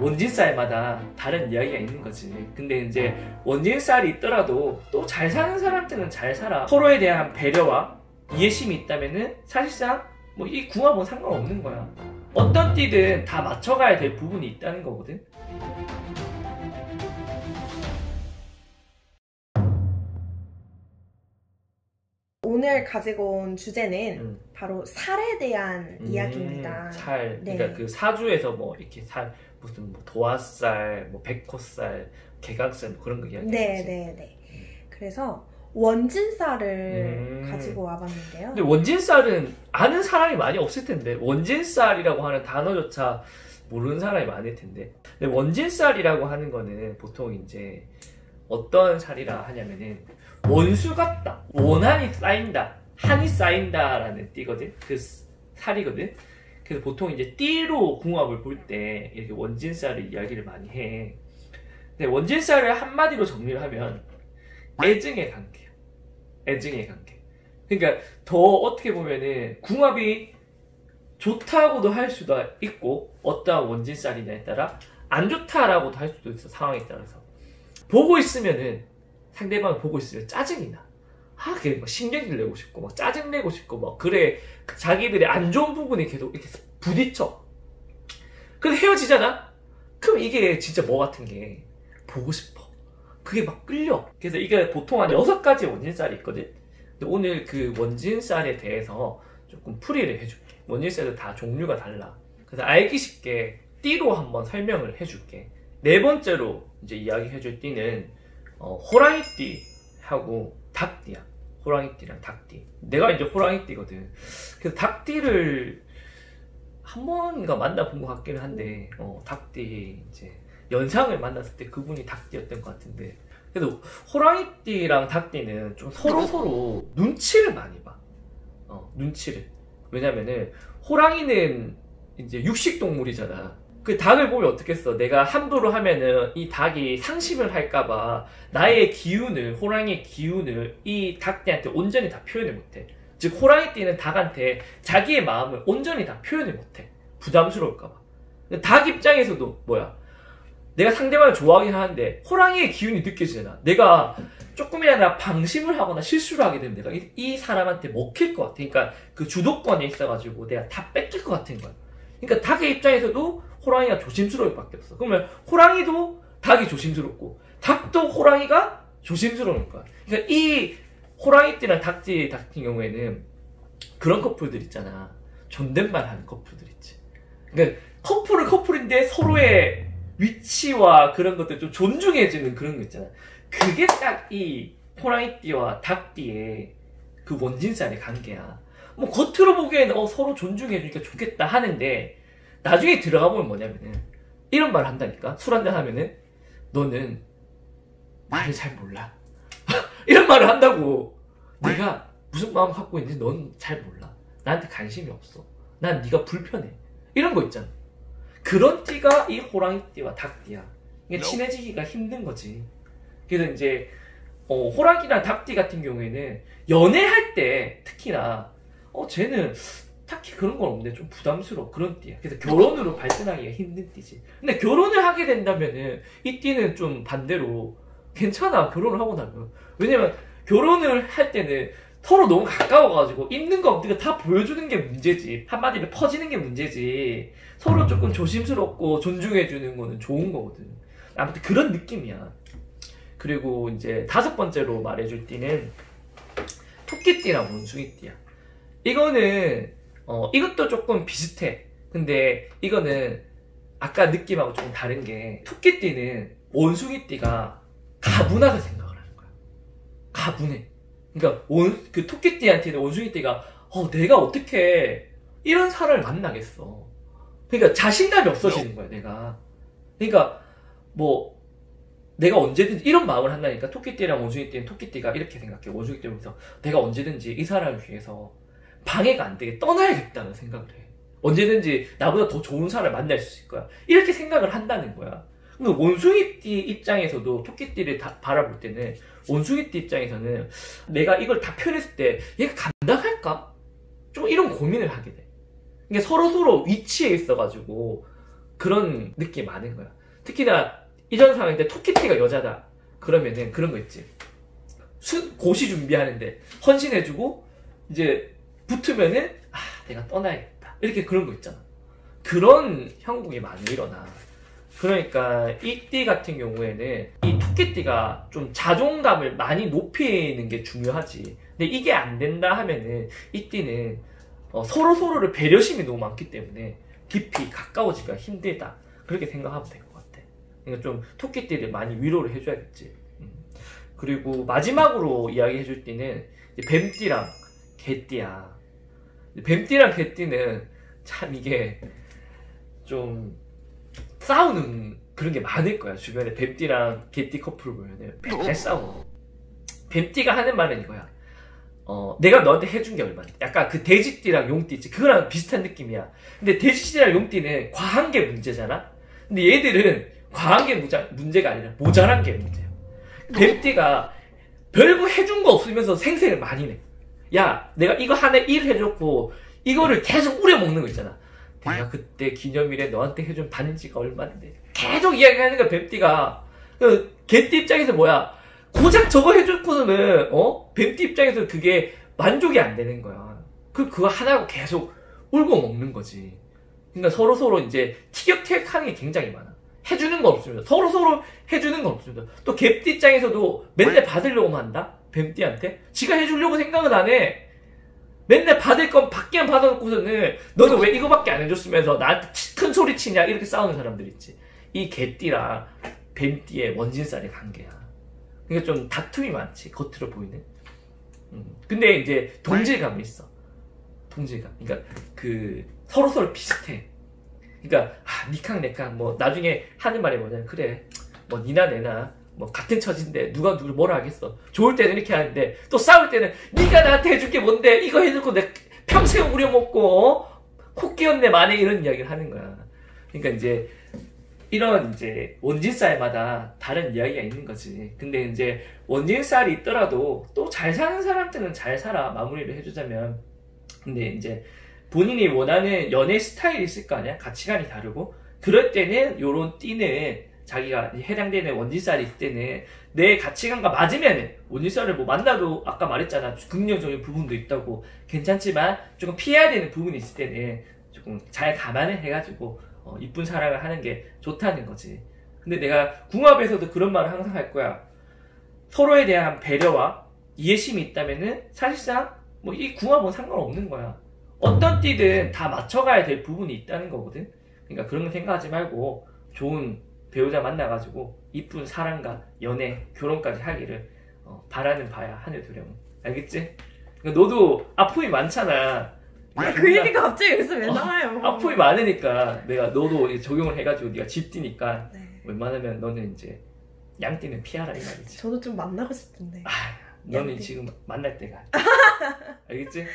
원진 쌀마다 다른 이야기가 있는 거지. 근데 이제 원진 쌀이 있더라도 또 잘 사는 사람들은 잘 살아. 서로에 대한 배려와 이해심이 있다면은 사실상 뭐 이 궁합은 상관없는 거야. 어떤 띠든 다 맞춰가야 될 부분이 있다는 거거든. 오늘 가지고 온 주제는 음. 바로 살에 대한 이야기입니다. 음, 살. 네. 그러니까 그 사주에서 뭐 이렇게 살 무슨 뭐 도화살, 뭐 백호살, 개각살 뭐 그런 거 이야기하는 네. 네, 네. 그래서 원진쌀을 음. 가지고 와봤는데요. 근데 원진쌀은 아는 사람이 많이 없을 텐데 원진쌀이라고 하는 단어조차 모르는 사람이 많을 텐데 근데 원진쌀이라고 하는 거는 보통 이제 어떤 살이라 하냐면은 원수 같다 원한이 쌓인다 한이 쌓인다라는 띠거든? 그 살이거든? 그래서 보통 이제 띠로 궁합을 볼 때 이렇게 원진쌀을 이야기를 많이 해. 근데 원진쌀을 한마디로 정리를 하면 애증의 관계야 애증의 관계. 그러니까 더 어떻게 보면은 궁합이 좋다고도 할 수도 있고 어떠한 원진살이냐에 따라 안 좋다라고도 할 수도 있어 상황에 따라서 보고 있으면은 상대방을 보고 있으면 짜증이 나. 아, 그게 막 신경질 내고 싶고, 막 짜증 내고 싶고, 막 그래 자기들의 안 좋은 부분이 계속 이렇게 부딪혀. 근데 헤어지잖아. 그럼 이게 진짜 뭐 같은 게 보고 싶어. 그게 막 끌려. 그래서 이게 보통 한 여섯 가지 원진살이 있거든. 근데 오늘 그 원진살에 대해서 조금 풀이를 해줄게. 원진살도 다 종류가 달라. 그래서 알기 쉽게 띠로 한번 설명을 해줄게. 네 번째로 이제 이야기해줄 띠는 어, 호랑이띠하고 닭띠야. 호랑이띠랑 닭띠. 내가 이제 호랑이띠거든. 그래서 닭띠를 한 번인가 만나본 것 같기는 한데, 어, 닭띠 이제 연상을 만났을 때 그분이 닭띠였던 것 같은데. 그래도 호랑이띠랑 닭띠는 좀 서로 서로 눈치를 많이 봐. 어, 눈치를. 왜냐면은 호랑이는 이제 육식 동물이잖아. 그 닭을 보면 어떻겠어? 내가 함부로 하면은 이 닭이 상심을 할까봐 나의 기운을 호랑이의 기운을 이 닭띠한테 온전히 다 표현을 못해. 즉 호랑이띠는 닭한테 자기의 마음을 온전히 다 표현을 못해. 부담스러울까봐. 닭 입장에서도 뭐야? 내가 상대방을 좋아하긴 하는데 호랑이의 기운이 느껴지잖아. 내가 조금이라도 방심을 하거나 실수를 하게 되면 내가 이, 이 사람한테 먹힐 것 같아. 그러니까 그 주도권에 있어가지고 내가 다 뺏길 것 같은 거야. 그러니까 닭의 입장에서도 호랑이가 조심스러울 밖에 없어. 그러면 호랑이도 닭이 조심스럽고 닭도 호랑이가 조심스러운 거야. 그러니까 이 호랑이띠랑 닭띠 같은 경우에는 그런 커플들 있잖아. 존댓말 하는 커플들 있지. 그러니까 커플은 커플인데 서로의 위치와 그런 것들 좀 존중해주는 그런 거 있잖아. 그게 딱 이 호랑이띠와 닭띠의 그 원진살의 관계야. 뭐 겉으로 보기에는 어, 서로 존중해주니까 좋겠다 하는데 나중에 들어가 보면 뭐냐면은 이런 말 한다니까. 술 한잔 하면은 너는 나를 잘 몰라. 이런 말을 한다고. 내가 무슨 마음 갖고 있는지 넌 잘 몰라. 나한테 관심이 없어. 난 네가 불편해. 이런 거 있잖아. 그런 띠가 이 호랑이띠와 닭띠야. 이게 친해지기가 힘든 거지. 그래서 이제 어, 호랑이랑 닭띠 같은 경우에는 연애할 때 특히나 어 쟤는 딱히 그런 건 없는데 좀 부담스러워. 그런 띠야. 그래서 결혼으로 발전하기가 힘든 띠지. 근데 결혼을 하게 된다면은 이 띠는 좀 반대로 괜찮아. 결혼을 하고 나면. 왜냐면 결혼을 할 때는 서로 너무 가까워가지고 있는 거 없는 거 다 보여주는 게 문제지. 한마디로 퍼지는 게 문제지. 서로 조금 조심스럽고 존중해주는 거는 좋은 거거든. 아무튼 그런 느낌이야. 그리고 이제 다섯 번째로 말해줄 띠는 토끼띠랑 원숭이띠야. 이거는 어, 이것도 조금 비슷해. 근데 이거는 아까 느낌하고 조금 다른 게 토끼띠는 원숭이띠가 가분하게 생각을 하는 거야. 가분해. 그러니까 원, 그 토끼띠한테는 원숭이띠가 어, 내가 어떻게 이런 사람을 만나겠어. 그러니까 자신감이 없어지는 거야, 내가. 그러니까 뭐 내가 언제든지 이런 마음을 한다니까 토끼띠랑 원숭이띠는 토끼띠가 이렇게 생각해. 원숭이띠면서 내가 언제든지 이 사람을 위해서 방해가 안 되게 떠나야겠다는 생각을 해. 언제든지 나보다 더 좋은 사람을 만날 수 있을 거야. 이렇게 생각을 한다는 거야. 근데 원숭이띠 입장에서도 토끼띠를 다 바라볼 때는 원숭이띠 입장에서는 내가 이걸 다 표현했을 때 얘가 감당할까? 좀 이런 고민을 하게 돼. 그러니까 서로 서로 위치에 있어가지고 그런 느낌이 많은 거야. 특히나 이런 상황인데 토끼띠가 여자다. 그러면은 그런 거 있지. 수, 고시 준비하는데 헌신해주고 이제 붙으면은 아 내가 떠나야겠다. 이렇게 그런 거 있잖아. 그런 형국이 많이 일어나. 그러니까 이 띠 같은 경우에는 이 토끼띠가 좀 자존감을 많이 높이는 게 중요하지. 근데 이게 안 된다 하면은 이 띠는 어, 서로 서로를 배려심이 너무 많기 때문에 깊이 가까워지기가 힘들다. 그렇게 생각하면 될 것 같아. 그러니까 좀 토끼띠를 많이 위로를 해줘야겠지. 음. 그리고 마지막으로 이야기해줄 띠는 뱀띠랑 개띠야. 뱀띠랑 개띠는 참 이게 좀 싸우는 그런 게 많을 거야. 주변에 뱀띠랑 개띠 커플 보면은 맨날 싸워. 뱀띠가 하는 말은 이거야. 어, 내가 너한테 해준 게 얼마인데. 약간 그 돼지띠랑 용띠 있지. 그거랑 비슷한 느낌이야. 근데 돼지띠랑 용띠는 과한 게 문제잖아? 근데 얘들은 과한 게 무자, 문제가 아니라 모자란 게 문제야. 뱀띠가 별거 해준 거 없으면서 생색을 많이 내. 야, 내가 이거 하나 일 해줬고, 이거를 계속 우려먹는 거 있잖아. 내가 그때 기념일에 너한테 해준 반지가 얼마인데. 계속 이야기하는 거야, 뱀띠가. 그, 개띠 입장에서 뭐야. 고작 저거 해줬고서는, 어? 뱀띠 입장에서 그게 만족이 안 되는 거야. 그, 그거 하나고 계속 울고 먹는 거지. 그러니까 서로 서로 이제 티격태격 하는 게 굉장히 많아. 해주는 건 없습니다. 서로 서로 해주는 건 없습니다. 또 갭띠 입장에서도 맨날 받으려고만 한다? 뱀띠한테? 지가 해주려고 생각은 안 해. 맨날 받을 건 받기만 받아놓고서는 너는 왜 이거밖에 안 해줬으면서 나한테 큰 소리 치냐 이렇게 싸우는 사람들 있지. 이 개띠랑 뱀띠의 원진살의 관계야. 그러니까 좀 다툼이 많지 겉으로 보이는. 음. 근데 이제 동질감이 있어. 동질감. 그러니까 그 서로 서로 비슷해. 그러니까 아, 니캉 내캉 뭐 나중에 하는 말이 뭐냐면 그래 뭐 니나 내나 뭐 같은 처지인데 누가 누굴 뭐라 하겠어. 좋을 때는 이렇게 하는데 또 싸울 때는 네가 나한테 해줄 게 뭔데 이거 해놓고 내 평생 우려먹고 어? 코 끼었네 만에 이런 이야기를 하는 거야. 그러니까 이제 이런 이제 원진쌀마다 다른 이야기가 있는 거지. 근데 이제 원진쌀이 있더라도 또 잘 사는 사람들은 잘 살아 마무리를 해주자면. 근데 이제 본인이 원하는 연애 스타일이 있을 거 아니야? 가치관이 다르고. 그럴 때는 요런 띠는 자기가 해당되는 원진쌀이 있을 때는 내 가치관과 맞으면은 원진쌀을 뭐 만나도 아까 말했잖아. 긍정적인 부분도 있다고 괜찮지만 조금 피해야 되는 부분이 있을 때는 조금 잘 감안을 해가지고 어, 이쁜 사랑을 하는 게 좋다는 거지. 근데 내가 궁합에서도 그런 말을 항상 할 거야. 서로에 대한 배려와 이해심이 있다면은 사실상 뭐 이 궁합은 상관없는 거야. 어떤 띠든 다 맞춰가야 될 부분이 있다는 거거든. 그러니까 그런 거 생각하지 말고 좋은 배우자 만나가지고 이쁜 사랑과 연애, 결혼까지 하기를 어, 바라는 바야 하늘 두려움. 알겠지? 그러니까 너도 아픔이 많잖아. 아, 그 얘기가 갑자기 여기서 왜 나와요? 아픔이 많으니까 내가 너도 적용을 해가지고 네가 집띠니까 네. 웬만하면 너는 이제 양띠는 피하라 이 말이지. 저도 좀 만나고 싶은데. 아, 너는 양띠. 지금 만날 때가. 알겠지?